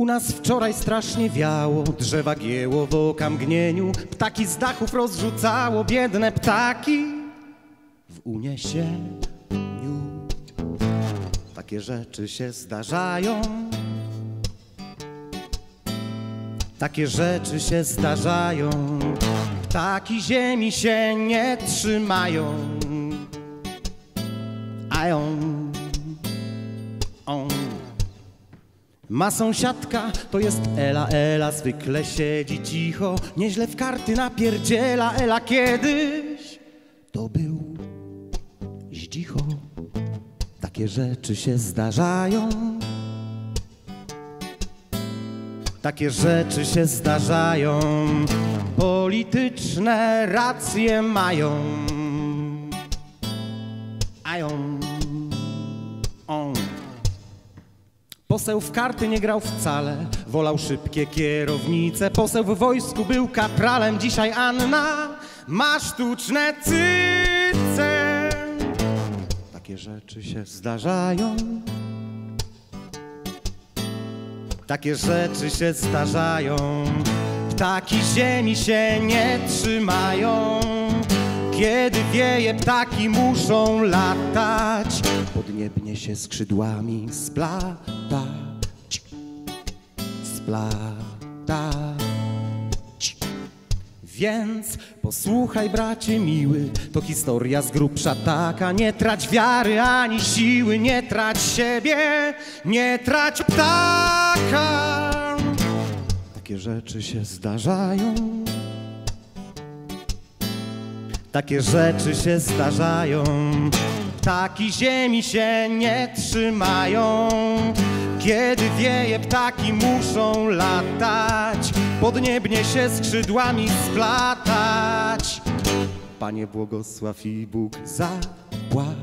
U nas wczoraj strasznie wiało, drzewa gieło w okamgnieniu, ptaki z dachów rozrzucało, biedne ptaki w uniesieniu. Takie rzeczy się zdarzają. Takie rzeczy się zdarzają. Ptaki ziemi się nie trzymają. A ją, on. Ma sąsiadka, to jest Ela, Ela zwykle siedzi cicho, nieźle w karty napierdziela Ela kiedyś. To był zdzicho. Takie rzeczy się zdarzają. Takie rzeczy się zdarzają. Polityczne racje mają. A ją. On. Poseł w karty nie grał wcale, wolał szybkie kierownice. Poseł w wojsku był kapralem, dzisiaj Anna ma sztuczne cyce. Takie rzeczy się zdarzają. Takie rzeczy się zdarzają. Ptaki ziemi się nie trzymają. Kiedy wieje, ptaki muszą latać. Podniebnie się skrzydłami splatać. Splatać. Więc posłuchaj, bracie miły, to historia z grubsza taka. Nie trać wiary ani siły, nie trać siebie, nie trać ptaka. Takie rzeczy się zdarzają. Takie rzeczy się zdarzają. Ptaki ziemi się nie trzymają. Kiedy wieje, ptaki muszą latać. Podniebnie się skrzydłami splatać. Panie błogosław i Bóg zapłać.